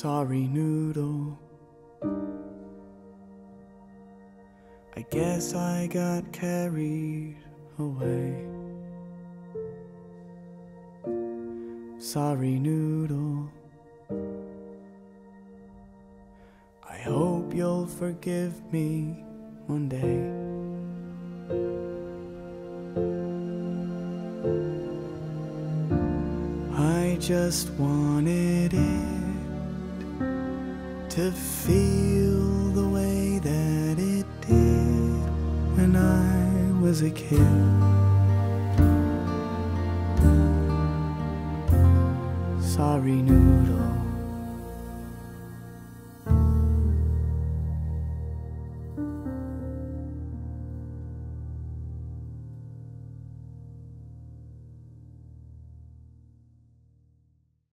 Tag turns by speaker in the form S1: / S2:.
S1: Sorry, noodle. I guess I got carried away. Sorry, noodle. I hope you'll forgive me one day. I just wanted it to feel the way that it did when I was a kid. Sorry, noodle.